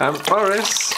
And Boris.